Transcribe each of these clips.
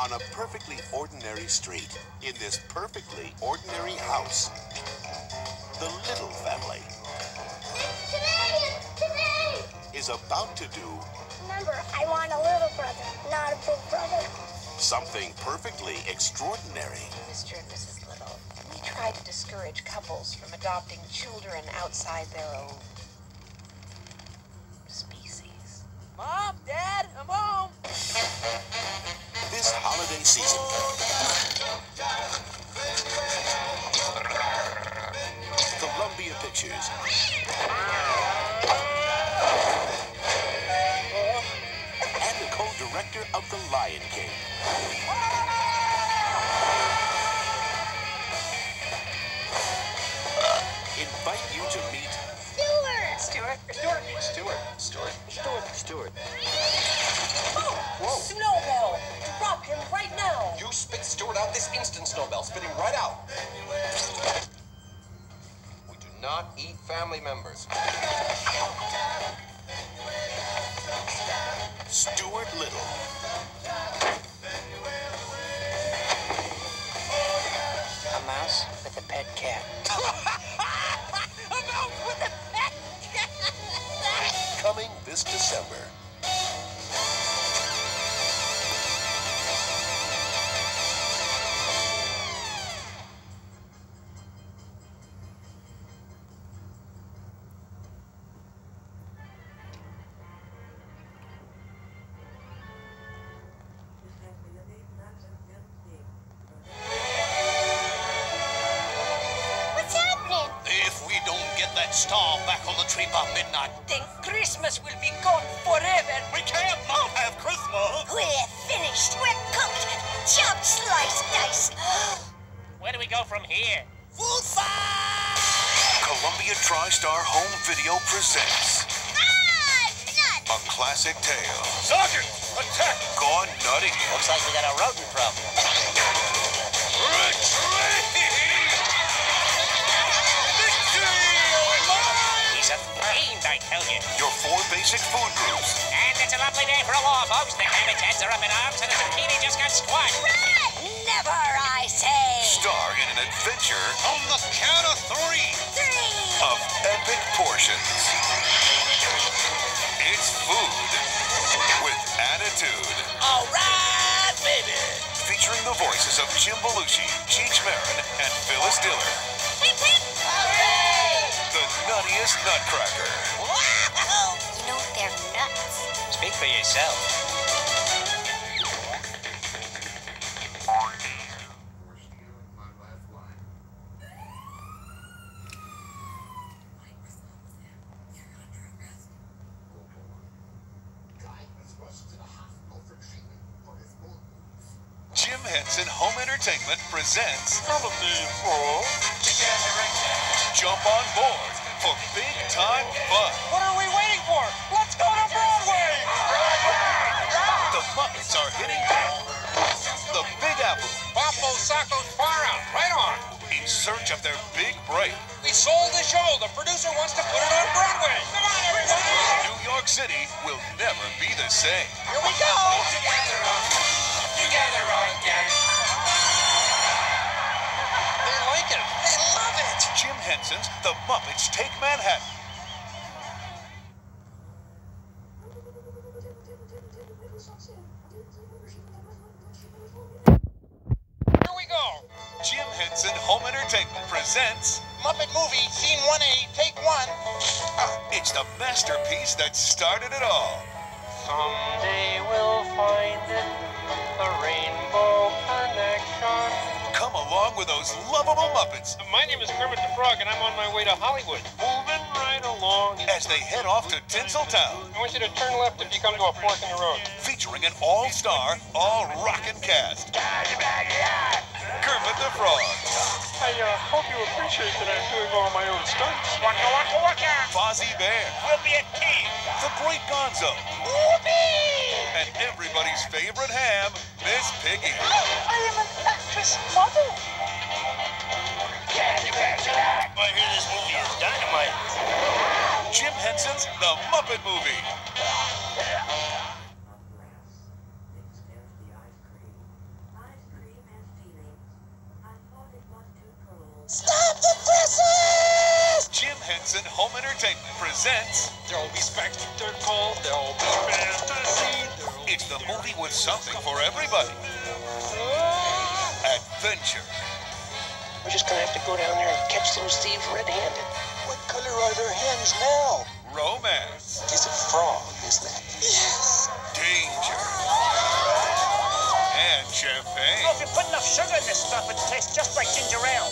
on a perfectly ordinary street in this perfectly ordinary house. The Little family Today, today. is about to do Remember, I want a little brother, not a big brother. something perfectly extraordinary. Mr. and Mrs. Little, we try to discourage couples from adopting children outside their own holiday season, Columbia Pictures and the co-director of The Lion King invite you to meet Stewart. Stuart? Stuart. Stuart. Stuart. Stuart. This instant, Snowbell. Spit him right out. We do not eat family members. Stuart Little. A mouse with a pet cat. Coming this December. Star back on the tree by midnight, Then Christmas will be gone forever. we can't not have Christmas. We're finished. We're cooked. Chopped, sliced, diced. Where do we go from here? Food fight! Columbia TriStar Home Video presents ah, nuts. a classic tale Sergeant, attack! gone nutty. Looks like we got a rodent problem. Fiend, I tell you. Your four basic food groups And it's a lovely day for a war, folks. The cabbage heads are up in arms, and the zucchini just got squashed. Never, I say. star in an adventure On the count of three. Three. of epic portions. It's food with attitude. All right, baby. Featuring the voices of Jim Belushi, Cheech Marin, and Phyllis Diller. Hip, hip. Hooray. The nuttiest nutcracker. You for yourself. Jim Henson Home Entertainment presents Jump on board for big time fun. What are we waiting for? Break. We sold the show. The producer wants to put it on Broadway. Come on, everybody. New York City will never be the same. Here we go. Together Together again. They like it. They love it. Jim Henson's The Muppets Take Manhattan. Here we go. Jim Henson Home Entertainment presents Muppet movie, scene 1A, take one. It's the masterpiece that started it all. Someday we'll find it, the rainbow connection. Come along with those lovable Muppets My name is Kermit the Frog, and I'm on my way to Hollywood. Moving right along. as they head off to Tinseltown, I want you to turn left if you come to a fork in the road. featuring an all-star, all-rockin' cast. Kermit the Frog, I uh, hope you appreciate that I'm doing all my own stunts. Waka waka waka! Fozzie Bear, We'll be a team. the Great Gonzo, and everybody's favorite ham, Miss Piggy. I am an actress model. I hear this movie is dynamite. Jim Henson's The Muppet Movie. Muppets. There'll be spectacle, there'll be fantasy, there'll It's be the movie with something for everybody. Adventure. We're just gonna have to go down there and catch those thieves red-handed. What color are their hands now? Romance. It's a frog, isn't it? Yes. Danger. And champagne. Well, if you put enough sugar in this stuff, it tastes just like ginger ale.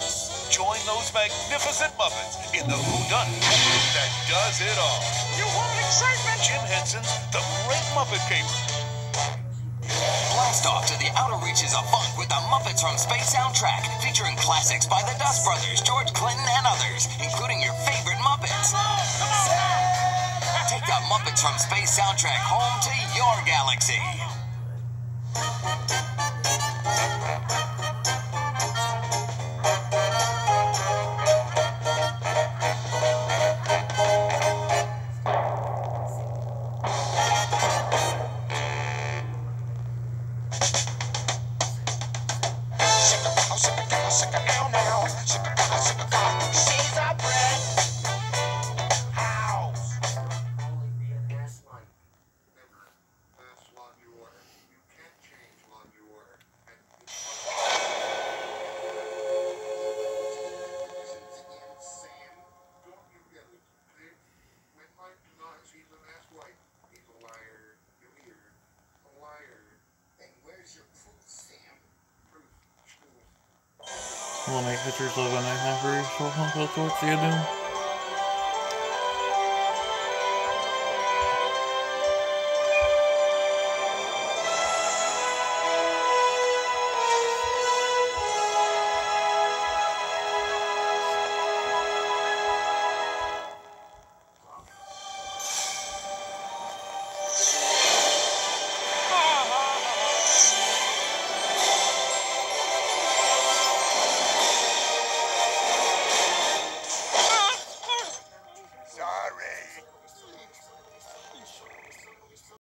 Join those magnificent Muppets in the whodunit that does it all. You want excitement? Jim Henson's The Great Muppet Caper. Blast off to the outer reaches of funk with the Muppets from Space soundtrack, featuring classics by the Dust Brothers, George Clinton, and others, including your favorite Muppets. Come on! Take the Muppets from Space soundtrack home to your galaxy. We'll make pictures of an example for your social. That's what you do.